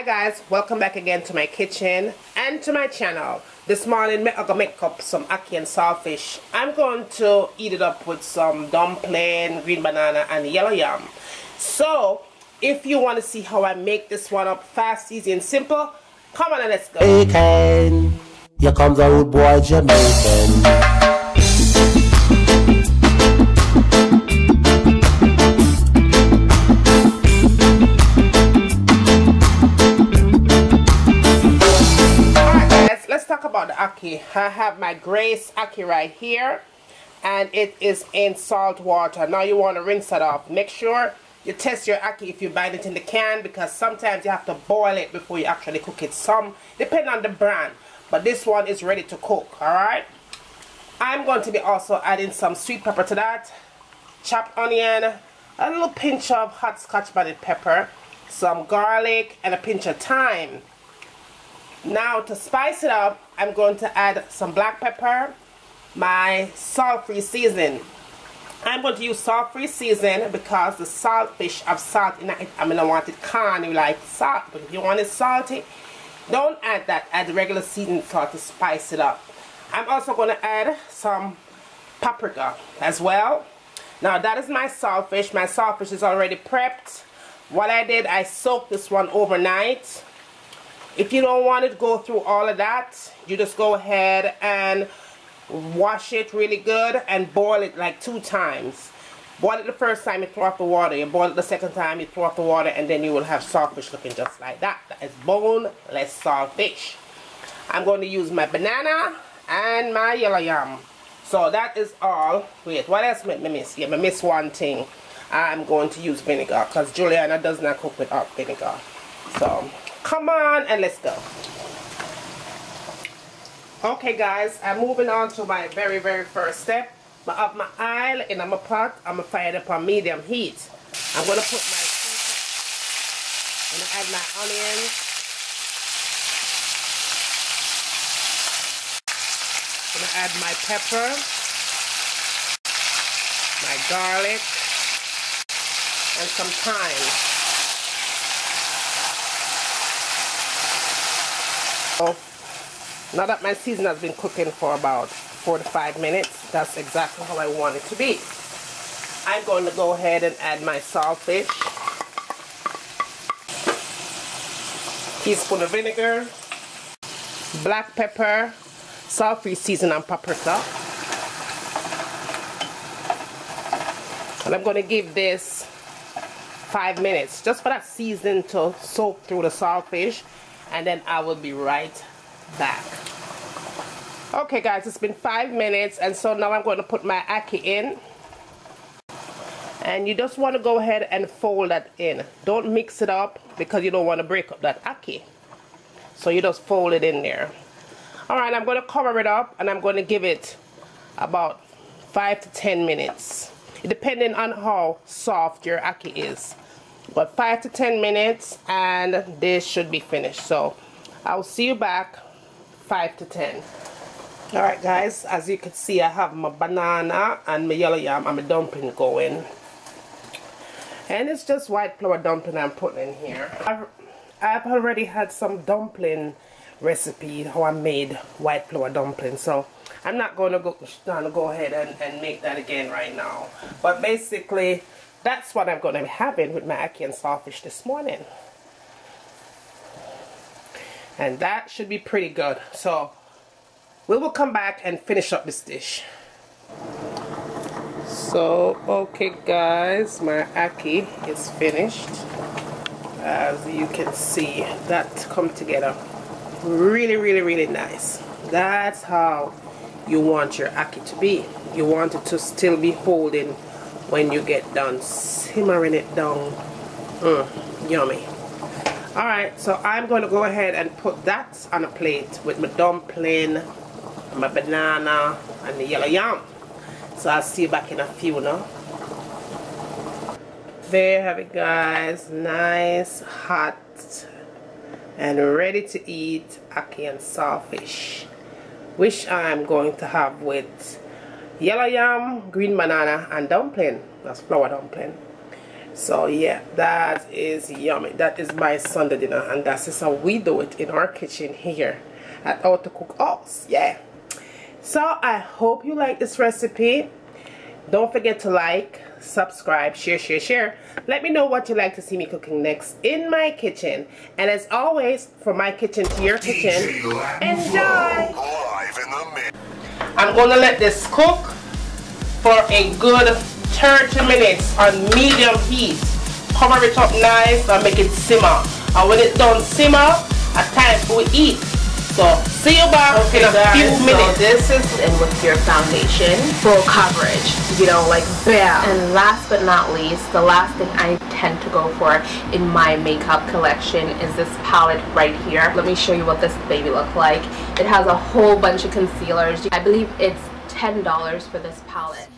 Hi guys, welcome back again to my kitchen and to my channel. This morning I'm gonna make up some ackee and saltfish. I'm going to eat it up with some dumpling, green banana and yellow yam. So, if you want to see how I make this one up fast, easy and simple, come on and let's go. Jamaican, here comes a rude boy Jamaican. Ackee. I have my Grace ackee right here and it is in salt water. Now you want to rinse it off. Make sure you test your ackee if you buy it in the can because sometimes you have to boil it before you actually cook it. Some depend on the brand but this one is ready to cook. Alright. I'm going to be also adding some sweet pepper to that. Chopped onion. A little pinch of hot scotch bonnet pepper. Some garlic and a pinch of thyme. Now to spice it up, I'm going to add some black pepper, my salt-free season. I'm going to use salt-free season because the salt saltfish have salt in it. I mean, I want it kind of like salt, but if you want it salty, don't add that. Add the regular seasoning salt to spice it up. I'm also going to add some paprika as well. Now that is my saltfish. My saltfish is already prepped. What I did, I soaked this one overnight if you don't want to go through all of that, you just go ahead and wash it really good and boil it like two times. Boil it the first time, you throw off the water. You boil it the second time, you throw off the water, and then you will have saltfish looking just like that. That is boneless saltfish. I'm going to use my banana and my yellow yam. So that is all. Wait, what else did I miss? Yeah, I miss one thing. I'm going to use vinegar because Juliana does not cook without vinegar. So Come on and let's go. Okay guys, I'm moving on to my very, very first step. I have my oil in my pot. I'm to fire it up on medium heat. I'm to put my to add my onions. I'm to add my pepper. My garlic. And some thyme. Now that my season has been cooking for about four to five minutes, that's exactly how I want it to be. I'm going to go ahead and add my saltfish. Teaspoon of vinegar, black pepper, salt-free season and paprika. And I'm going to give this five minutes just for that season to soak through the saltfish and then I will be right back. Okay guys, it's been five minutes and so now I'm going to put my ackee in. And you just want to go ahead and fold that in. Don't mix it up because you don't want to break up that ackee. So you just fold it in there. Alright, I'm going to cover it up and I'm going to give it about 5 to 10 minutes. Depending on how soft your ackee is but 5 to 10 minutes and this should be finished. So I'll see you back 5 to 10 alright guys as you can see I have my banana and my yellow yam and my dumpling going. And it's just white flour dumpling I'm putting in here. I've, I've already had some dumpling recipe how I made white flour dumpling. So I'm not going to go, to go ahead and, and make that again right now. But basically that's what I'm going to be having with my ackee and saltfish this morning. And that should be pretty good. So we will come back and finish up this dish. So, okay guys, my ackee is finished. As you can see, that come together really, really, really nice. That's how you want your ackee to be. You want it to still be holding when you get done simmering it down. Mm, yummy. Alright so I'm going to go ahead and put that on a plate with my dumpling my banana and the yellow yam. So I'll see you back in a few now there you have it guys. Nice hot and ready to eat ackee and saltfish which I'm going to have with yellow yam, green banana, and dumpling. That's flour dumpling. so yeah that is yummy. That is my sunday dinner and that's just how we do it in our kitchen here at how to cook us yeah. So i hope you like this recipe. Don't forget to like subscribe share share share. Let me know what you like to see me cooking next in my kitchen. And as always from my kitchen to your kitchen enjoy i'm gonna let this cook for a good 30 minutes on medium heat. Cover it up nice and make it simmer. And when it's done simmer, a time we eat. So see you back okay, in a guys, few minutes. So this is in with your foundation, full coverage. You know, like bam. And last but not least, the last thing I tend to go for in my makeup collection is this palette right here. Let me show you what this baby looks like. It has a whole bunch of concealers. I believe it's $10 for this palette.